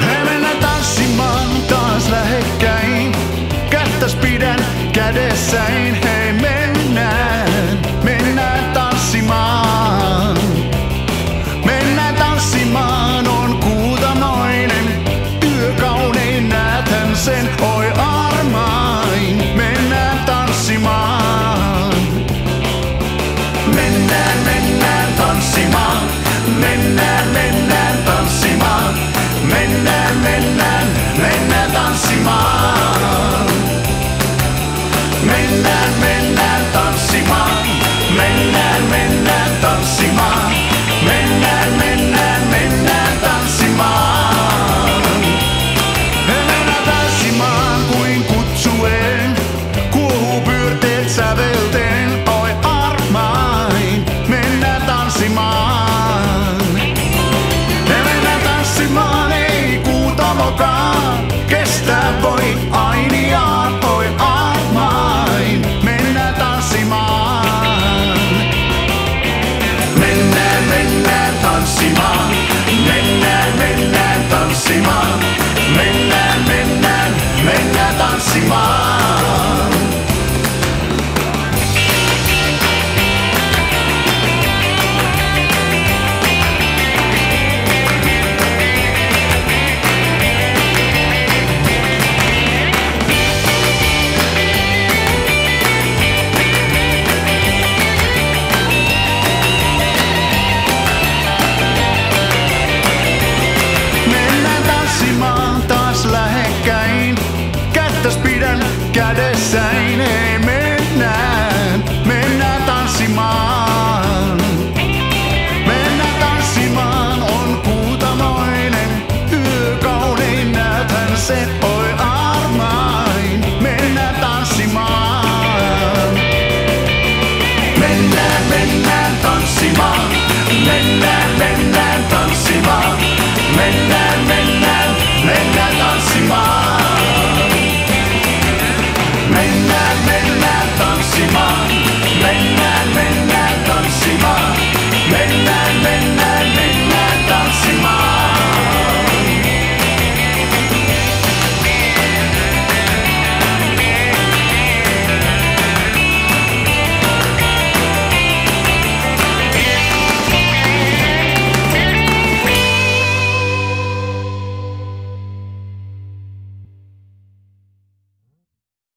Hämennä tanssimaan taas lähekkäin. Kättäs pidän kädessäin. Hei mennään, mennään tanssimaan. Mennään tanssimaan on kuutanoinen. Työkaunein näethän sen. mennään tanssimaan. Mennään, mennään, mennään tanssimaan. maisemaan taas lähekkäin. Kättäs pidän kädessäin, ei mennään, mennään tanssimaan. Mennään tanssimaan, on kuutamoinen, yö kaunein, näethän se oi armain. Mennään tanssimaan. Mennään, mennään tanssimaan, mennään, mennään tanssimaan, mennään.